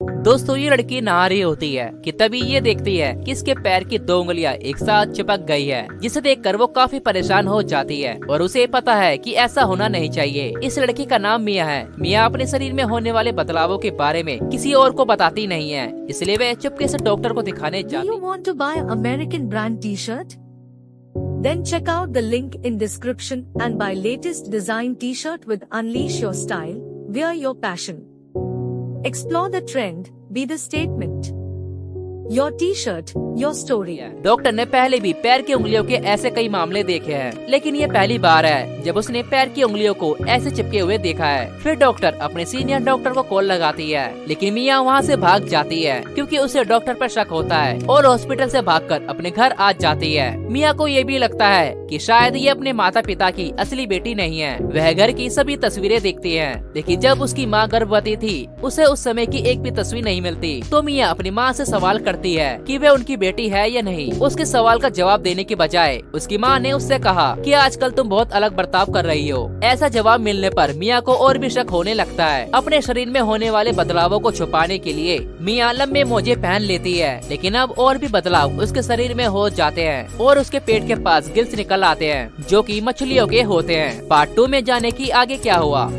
दोस्तों ये लड़की नहा रही होती है कि तभी ये देखती है कि इसके पैर की दो उंगलियाँ एक साथ चिपक गई है जिसे देखकर वो काफ़ी परेशान हो जाती है और उसे पता है कि ऐसा होना नहीं चाहिए इस लड़की का नाम मिया है मिया अपने शरीर में होने वाले बदलावों के बारे में किसी और को बताती नहीं है इसलिए वह चुपके से डॉक्टर को दिखाने जाती American brand t-shirt? Then check out the link in description and buy latest design t-shirt with unleash your style, wear your passion. Explore the trend, be the statement. Your T shirt your story doctor ने पहले भी पैर की उंगलियों के ऐसे कई मामले देखे हैं, लेकिन ये पहली बार है जब उसने पैर की उंगलियों को ऐसे चिपके हुए देखा है। फिर डॉक्टर अपने सीनियर डॉक्टर को कॉल लगाती है, लेकिन मियाँ वहाँ से भाग जाती है, क्योंकि उसे डॉक्टर पर शक होता है और हॉस्पिटल से भागकर अपने घर आ जाती है। मियाँ को ये भी लगता है कि शायद ये अपने माता पिता की असली बेटी नहीं है। वह घर की सभी तस्वीरें देखती है, लेकिन जब उसकी माँ गर्भवती थी, उसे उस समय की एक भी तस्वीर नहीं मिलती। तो मियाँ अपनी माँ से सवाल करती है कि वह उनकी बेटी है या नहीं। उसके सवाल का जवाब देने के बजाय उसकी माँ ने उससे कहा कि आजकल तुम बहुत अलग बर्ताव कर रही हो। ऐसा जवाब मिलने पर मियाँ को और भी शक होने लगता है। अपने शरीर में होने वाले बदलावों को छुपाने के लिए मियाँ लम्बे मोजे पहन लेती है, लेकिन अब और भी बदलाव उसके शरीर में हो जाते हैं और उसके पेट के पास गिल्स निकल आते हैं, जो की मछलियों के होते हैं। पार्ट टू में जाने की आगे क्या हुआ?